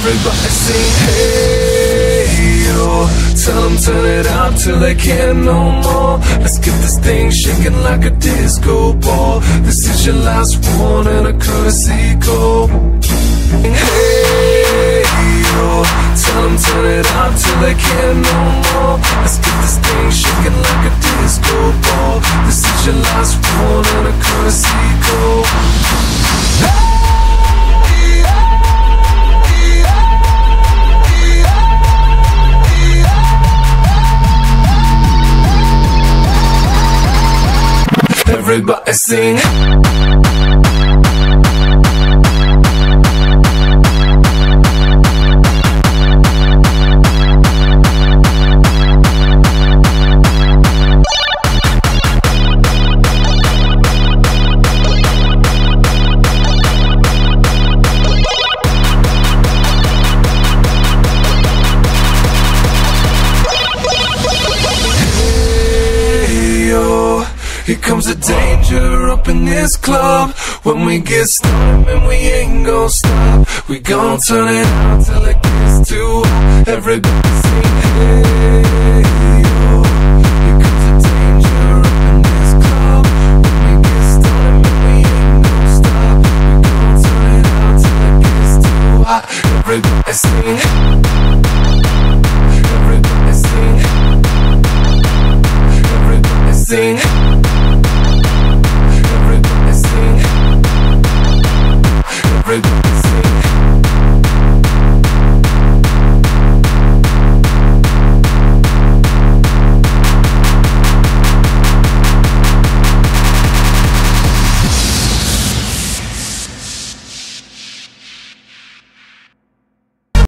Everybody sing hey yo. Tell them turn it up till they can't no more. Let's get this thing shaking like a disco ball. This is your last one and a courtesy call. Hey yo. Tell them turn it up till they can't no more. Everybody sing. Here comes the danger up in this club. When we get started, man, we ain't gon' stop. We gon' turn it on till it gets too hot. Everybody sing, hey, yo. Here comes the danger up in this club. When we get started, man, we ain't gon' stop. We gon' turn it on till it gets too hot. Everybody sing. Everybody sing. Everybody sing.